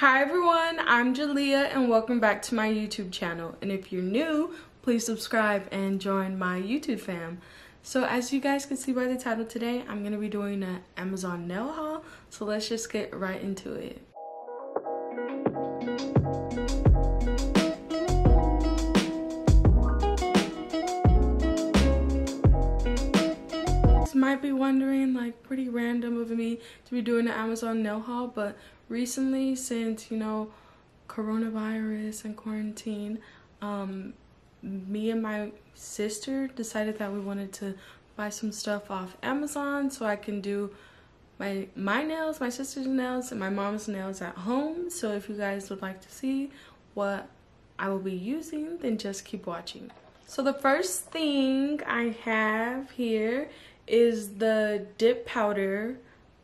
Hi everyone, I'm Jaliyah and welcome back to my YouTube channel. And if you're new, please subscribe and join my YouTube fam. So as you guys can see by the title today, I'm going to be doing an Amazon nail haul. So let's just get right into it. Might be wondering like pretty random of me to be doing an Amazon nail haul but recently since you know coronavirus and quarantine um, me and my sister decided that we wanted to buy some stuff off Amazon so I can do my my nails, my sister's nails, and my mom's nails at home. So if you guys would like to see what I will be using, then just keep watching. So the first thing I have here is the dip powder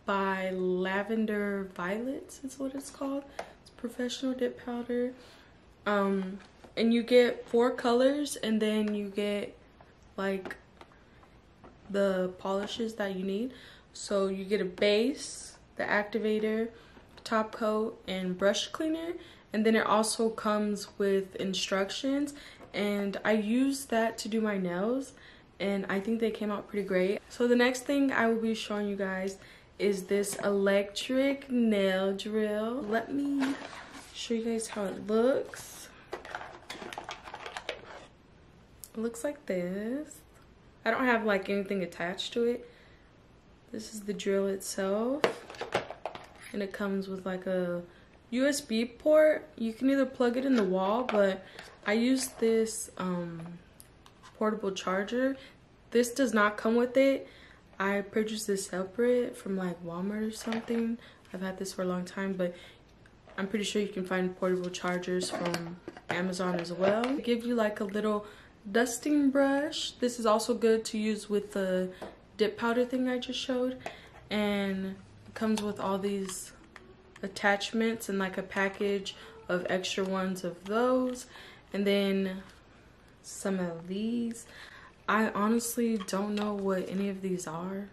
by Lavender Violets is what it's called. It's professional dip powder. Um, and you get four colors and then you get like the polishes that you need. So you get a base, the activator, top coat, and brush cleaner. And then it also comes with instructions. And I use that to do my nails. And I think they came out pretty great. So the next thing I will be showing you guys is this electric nail drill. Let me show you guys how it looks. It looks like this. I don't have like anything attached to it. This is the drill itself. And it comes with like a USB port. You can either plug it in the wall, but I use this um, portable charger. This does not come with it. I purchased this separate from like Walmart or something. I've had this for a long time, but I'm pretty sure you can find portable chargers from Amazon as well. It gives you like a little dusting brush. This is also good to use with the dip powder thing I just showed. And it comes with all these attachments and like a package of extra ones of those. And then some of these. I honestly don't know what any of these are.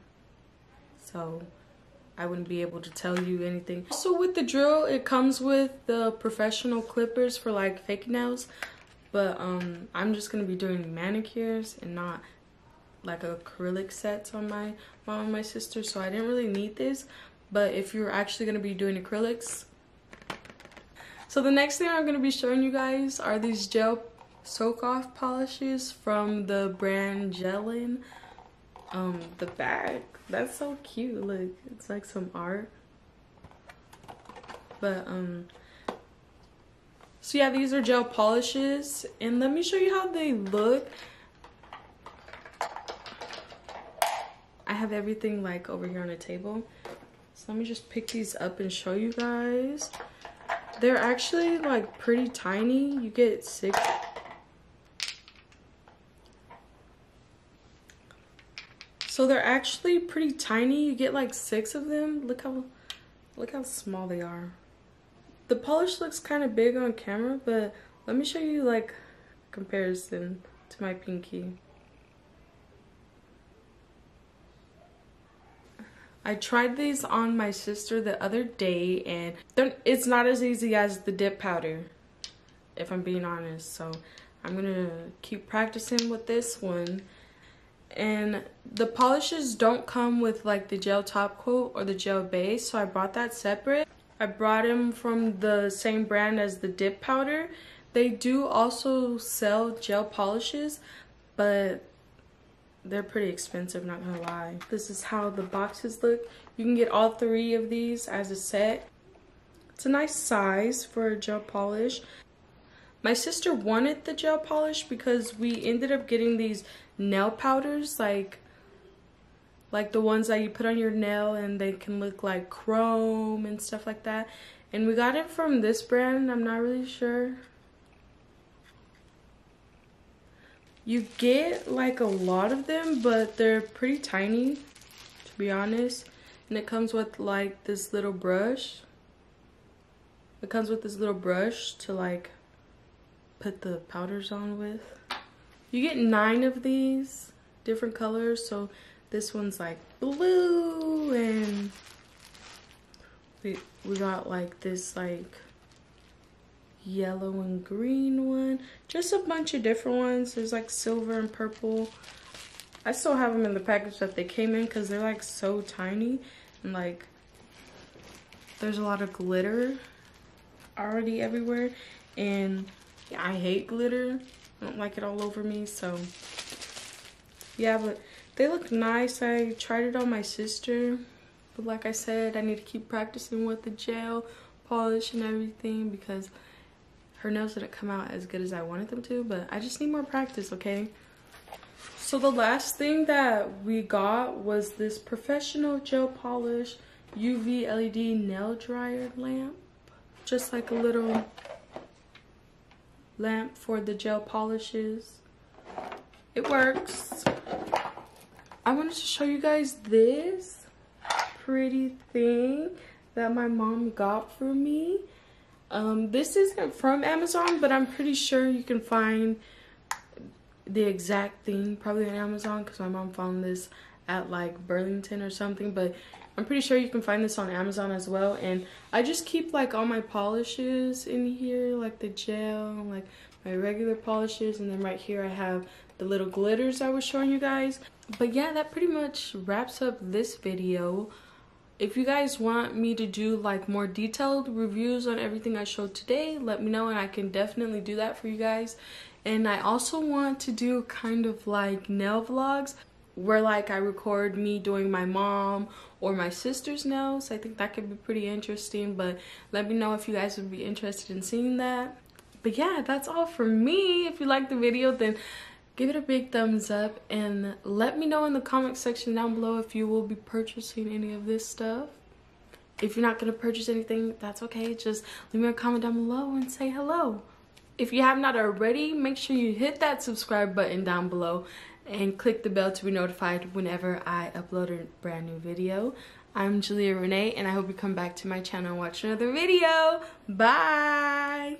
So I wouldn't be able to tell you anything. So with the drill, it comes with the professional clippers for like fake nails. But um, I'm just going to be doing manicures and not like acrylic sets on my mom and my sister. So I didn't really need this. But if you're actually going to be doing acrylics. So the next thing I'm going to be showing you guys are these gel soak off polishes from the brand Gellen. Um, the bag, that's so cute. Look, it's like some art. But um, so yeah, these are gel polishes, and let me show you how they look. I have everything like over here on the table. So let me just pick these up and show you guys. They're actually like pretty tiny. You get six So they're actually pretty tiny. You get like six of them. Look how look how small they are. The polish looks kind of big on camera, but let me show you like comparison to my pinky. I tried these on my sister the other day and it's not as easy as the dip powder if I'm being honest. So I'm gonna keep practicing with this one and the polishes don't come with like the gel top coat or the gel base so I bought that separate. I brought them from the same brand as the dip powder. They do also sell gel polishes but they're pretty expensive not gonna lie. This is how the boxes look. You can get all three of these as a set. It's a nice size for a gel polish. My sister wanted the gel polish because we ended up getting these nail powders like like the ones that you put on your nail and they can look like chrome and stuff like that. And we got it from this brand, I'm not really sure. You get like a lot of them, but they're pretty tiny, to be honest. And it comes with like this little brush. It comes with this little brush to like put the powders on with. You get nine of these different colors. So this one's like blue and we, we got like this like yellow and green one. Just a bunch of different ones. There's like silver and purple. I still have them in the package that they came in because they're like so tiny. And like, there's a lot of glitter already everywhere. And I hate glitter. I don't like it all over me. So yeah, but they look nice. I tried it on my sister. But like I said, I need to keep practicing with the gel polish and everything because her nails didn't come out as good as I wanted them to, but I just need more practice, okay? So the last thing that we got was this professional gel polish UV LED nail dryer lamp. Just like a little lamp for the gel polishes. It works. I wanted to show you guys this pretty thing that my mom got for me. Um, this isn't from Amazon, but I'm pretty sure you can find the exact thing probably on Amazon because my mom found this at like Burlington or something. But I'm pretty sure you can find this on Amazon as well. And I just keep like all my polishes in here, like the gel, like my regular polishes. And then right here I have the little glitters I was showing you guys. But yeah, that pretty much wraps up this video if you guys want me to do like more detailed reviews on everything I showed today, let me know and I can definitely do that for you guys. And I also want to do kind of like nail vlogs where like I record me doing my mom or my sister's nails. I think that could be pretty interesting, but let me know if you guys would be interested in seeing that. But yeah, that's all for me. If you liked the video, then give it a big thumbs up and let me know in the comment section down below if you will be purchasing any of this stuff if you're not going to purchase anything that's okay just leave me a comment down below and say hello if you have not already make sure you hit that subscribe button down below and click the bell to be notified whenever i upload a brand new video. I'm Jaliyah Wrynae and i hope you come back to my channel and watch another video. Bye